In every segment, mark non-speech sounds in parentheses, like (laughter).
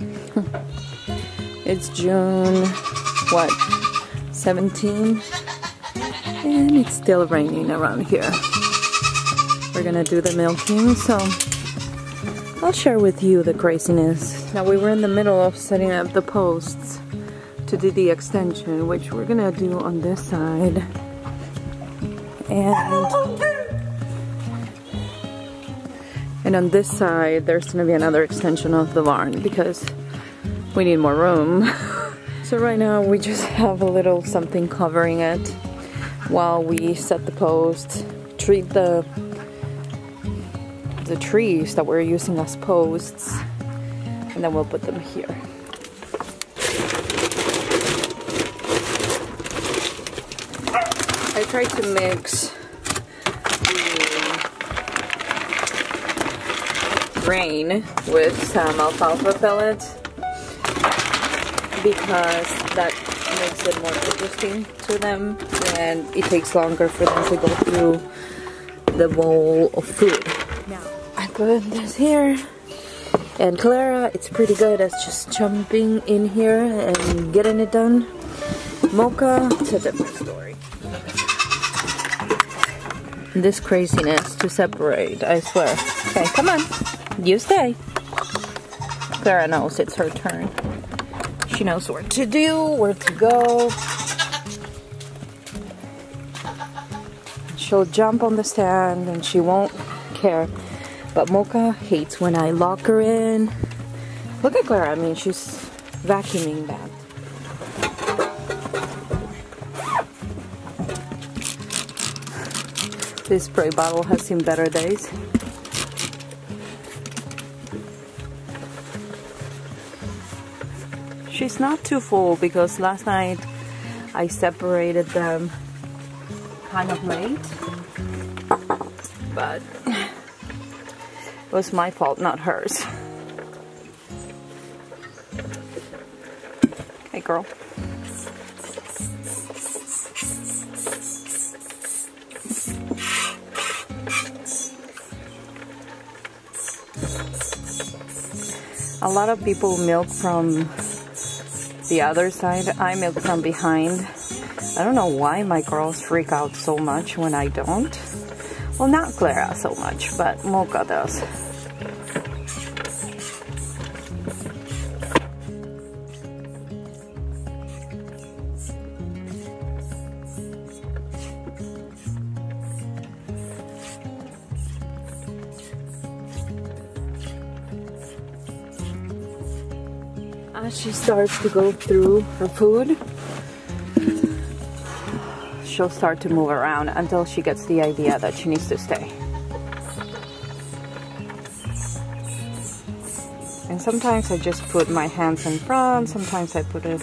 (laughs) it's June, what, 17? And it's still raining around here. We're gonna do the milking, so I'll share with you the craziness. Now we were in the middle of setting up the posts to do the extension, which we're gonna do on this side. And and on this side, there's gonna be another extension of the barn because we need more room. (laughs) so right now we just have a little something covering it while we set the posts, treat the the trees that we're using as posts, and then we'll put them here. I tried to mix grain with some alfalfa pellets because that makes it more interesting to them and it takes longer for them to go through the bowl of food. Now I put this here and Clara it's pretty good at just jumping in here and getting it done. Mocha, it's a different story. This craziness to separate, I swear. Okay, come on. You stay. Clara knows it's her turn. She knows what to do, where to go. She'll jump on the stand and she won't care. But Mocha hates when I lock her in. Look at Clara, I mean, she's vacuuming that. This spray bottle has seen better days. She's not too full because last night I separated them kind of late. But it was my fault, not hers. Hey girl. A lot of people milk from the other side. I milk from behind. I don't know why my girls freak out so much when I don't. Well, not Clara so much, but Mocha does. Starts to go through her food, she'll start to move around until she gets the idea that she needs to stay. And sometimes I just put my hands in front, sometimes I put it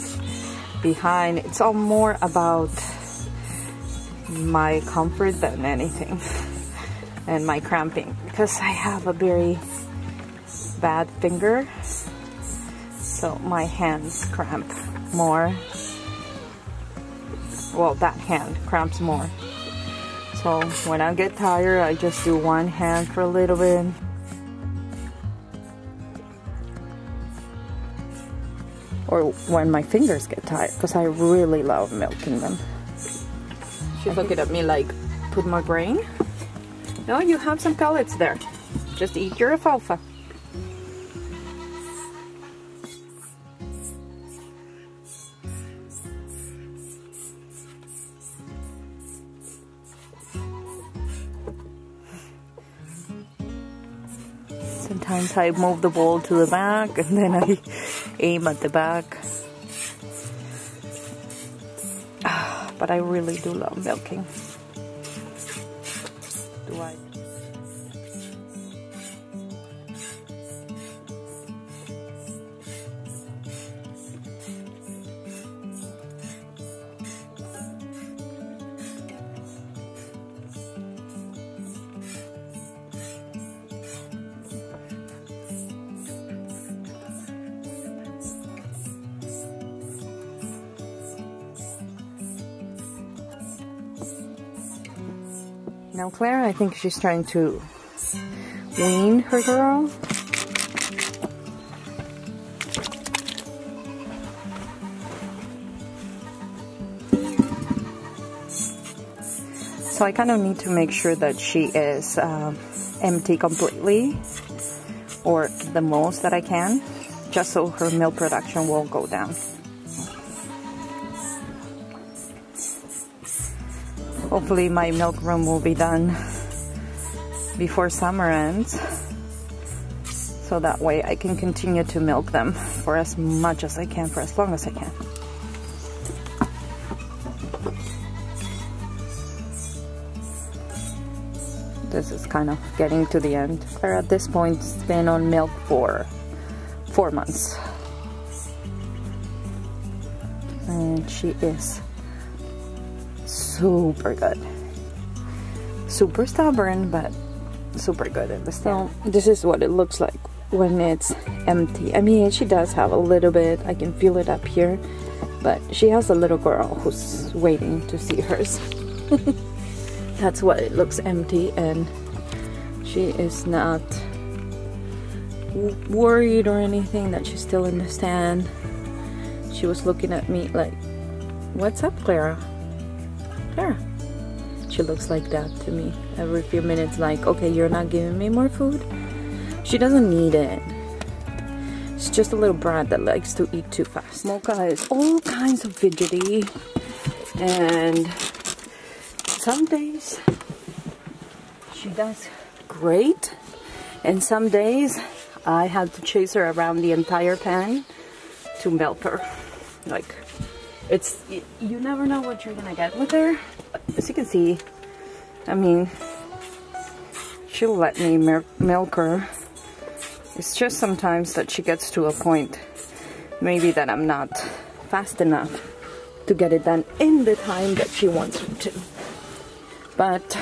behind. It's all more about my comfort than anything (laughs) and my cramping because I have a very bad finger so my hands cramp more. Well that hand cramps more. So when I get tired I just do one hand for a little bit. Or when my fingers get tired because I really love milking them. She's looking at me like put my brain? No you have some pellets there. Just eat your alfalfa Sometimes I move the ball to the back and then I aim at the back. Ah, but I really do love milking. Now Clara, I think she's trying to wean her girl. So I kind of need to make sure that she is uh, empty completely or the most that I can just so her milk production won't go down. Hopefully my milk room will be done before summer ends so that way I can continue to milk them for as much as I can for as long as I can. This is kind of getting to the end. Clara at this point has been on milk for four months. And she is super good. Super stubborn, but super good at the So this is what it looks like when it's empty. I mean, she does have a little bit. I can feel it up here. But she has a little girl who's waiting to see hers. (laughs) That's why it looks empty and she is not worried or anything that she's still in the stand. She was looking at me like, what's up, Clara? Clara. She looks like that to me every few minutes like, okay, you're not giving me more food. She doesn't need it. It's just a little brat that likes to eat too fast. Mocha is all kinds of fidgety and some days she does great and some days I have to chase her around the entire pan to milk her. Like, it's, you never know what you're gonna get with her. As you can see, I mean, she'll let me milk her. It's just sometimes that she gets to a point, maybe that I'm not fast enough to get it done in the time that she wants me to. But,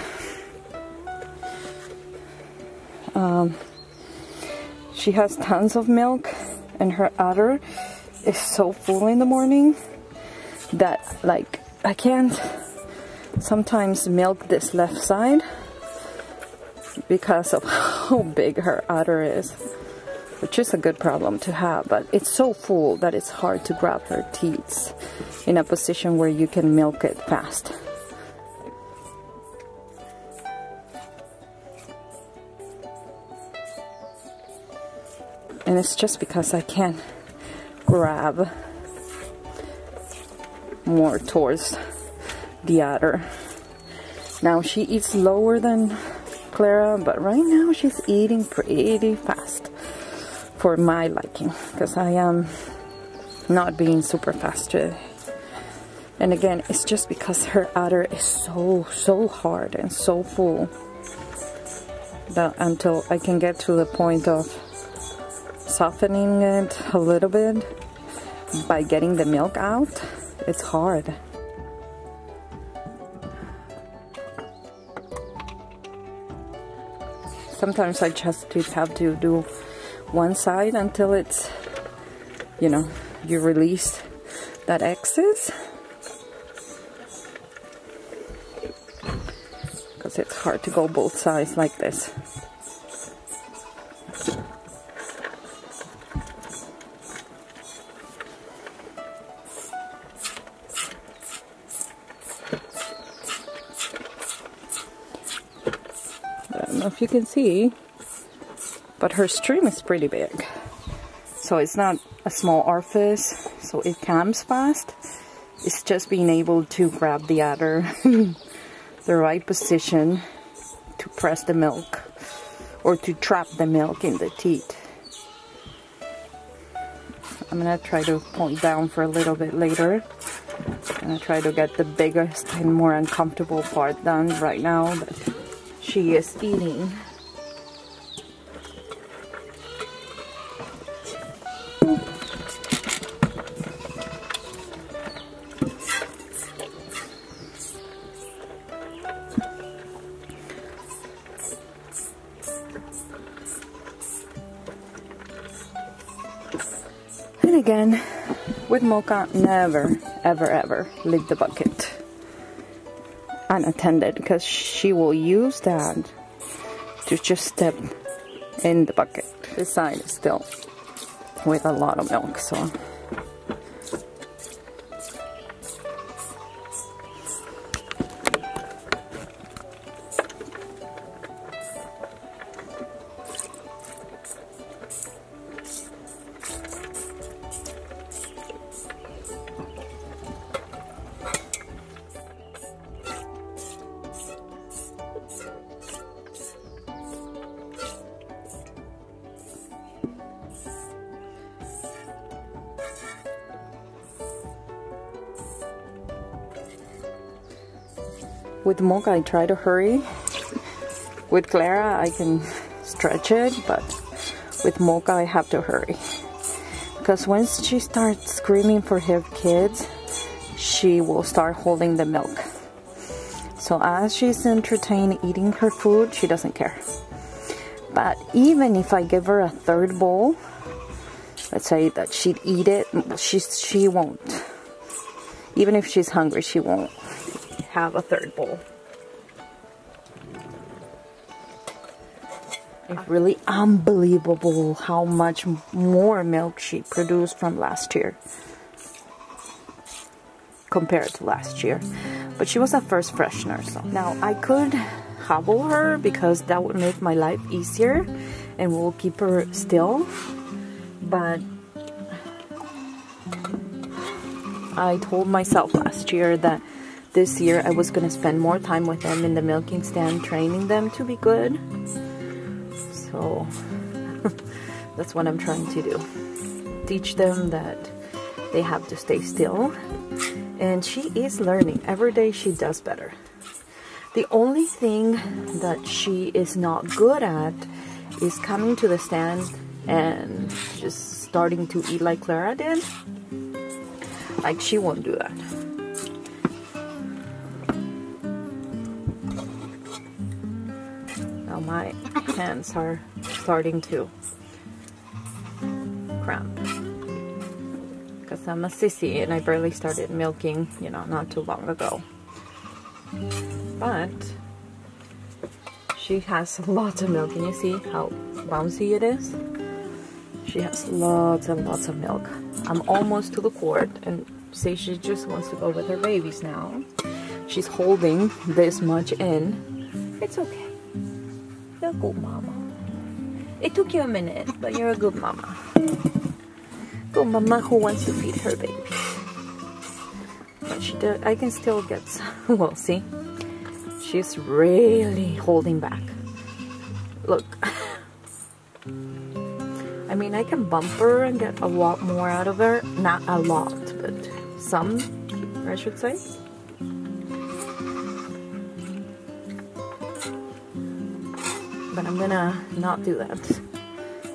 um, she has tons of milk and her udder is so full in the morning that like I can't sometimes milk this left side because of (laughs) how big her udder is which is a good problem to have but it's so full that it's hard to grab her teats in a position where you can milk it fast. And it's just because I can't grab more towards the udder. Now she eats lower than Clara, but right now she's eating pretty fast for my liking because I am not being super fast today. And again, it's just because her udder is so, so hard and so full that until I can get to the point of softening it a little bit by getting the milk out, it's hard. Sometimes I just have to do one side until it's, you know, you release that excess. Because it's hard to go both sides like this. Know if you can see, but her stream is pretty big. So it's not a small orifice, so it comes fast. It's just being able to grab the udder, (laughs) the right position to press the milk or to trap the milk in the teat. I'm gonna try to point down for a little bit later. I'm gonna try to get the biggest and more uncomfortable part done right now. But she is eating. And again, with Mocha, never, ever, ever leave the bucket unattended because she will use that to just step in the bucket. This side is still with a lot of milk, so With Mocha, I try to hurry. With Clara, I can stretch it, but with Mocha, I have to hurry. Because once she starts screaming for her kids, she will start holding the milk. So as she's entertained eating her food, she doesn't care. But even if I give her a third bowl, let's say that she'd eat it, she, she won't. Even if she's hungry, she won't have a third bowl. It's ah. really unbelievable how much more milk she produced from last year compared to last year. But she was a first freshener, so now I could hobble her because that would make my life easier and we'll keep her still. But I told myself last year that this year I was going to spend more time with them in the milking stand training them to be good. So (laughs) that's what I'm trying to do. Teach them that they have to stay still. And she is learning. Every day she does better. The only thing that she is not good at is coming to the stand and just starting to eat like Clara did. Like she won't do that. My hands are starting to cramp because I'm a sissy and I barely started milking, you know, not too long ago but she has lots of milk. Can you see how bouncy it is? She has lots and lots of milk. I'm almost to the quart and say she just wants to go with her babies now. She's holding this much in. It's okay. A good mama. It took you a minute, but you're a good mama. Good mama who wants to feed her baby. But she does, I can still get some. (laughs) well, see? She's really holding back. Look. (laughs) I mean, I can bump her and get a lot more out of her. Not a lot, but some, I should say. I'm gonna not do that.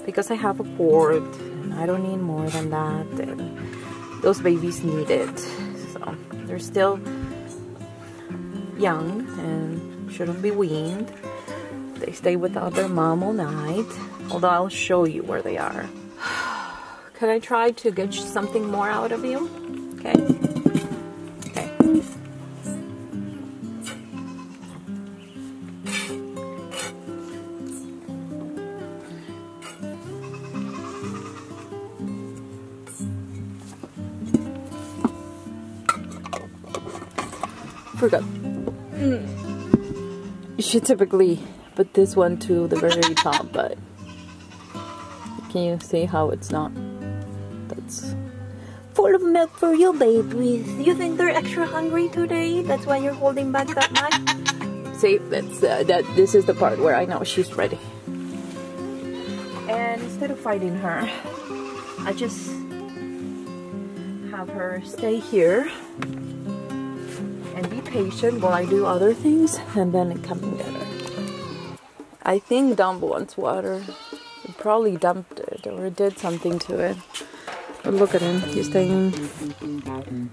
Because I have a quart, and I don't need more than that, and those babies need it. So, they're still young and shouldn't be weaned. They stay without their mom all night, although I'll show you where they are. (sighs) Can I try to get something more out of you? Okay. Should typically put this one to the very top, but can you see how it's not? That's full of milk for you, babies. You think they're extra hungry today? That's why you're holding back that much? See, that's uh, that. This is the part where I know she's ready. And instead of fighting her, I just have her stay here patient while I do other things and then it comes better. I think Dump wants water. He probably dumped it or did something to it. But look at him. He's staying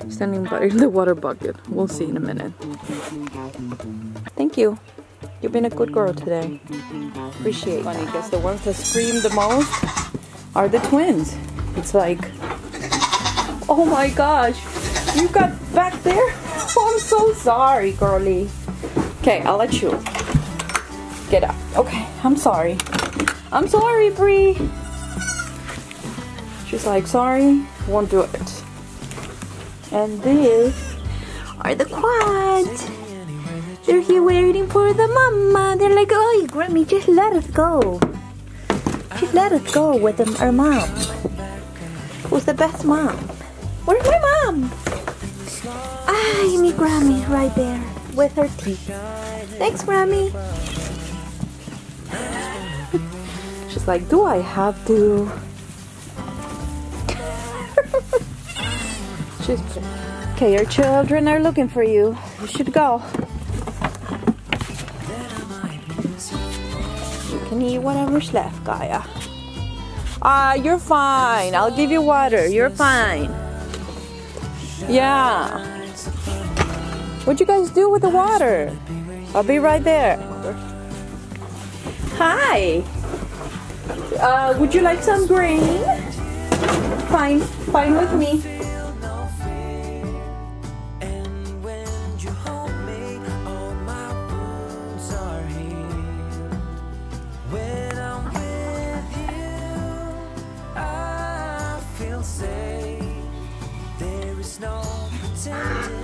standing by (laughs) the water bucket. We'll see in a minute. Thank you. You've been a good girl today. Appreciate it. Funny because the ones that scream the most are the twins. It's like, oh my gosh, you got back there? So sorry, girlie. Okay, I'll let you get up. Okay, I'm sorry. I'm sorry, Bree. She's like, sorry, won't do it. And these are the quads. They're here waiting for the mama. They're like, oh, you Grammy, just let us go. Just let us go with them, our mom. Who's the best mom? Where's my mom? Ay, me Grammy right there with her teeth. Thanks, Grammy. (laughs) She's like, do I have to? (laughs) She's okay. Your children are looking for you. You should go. You can eat whatever's left, Gaia. Ah, uh, you're fine. I'll give you water. You're fine. Yeah. What'd you guys do with the water? I'll be right there. Hi. Uh, would you like some green? Fine. Fine with me. to me.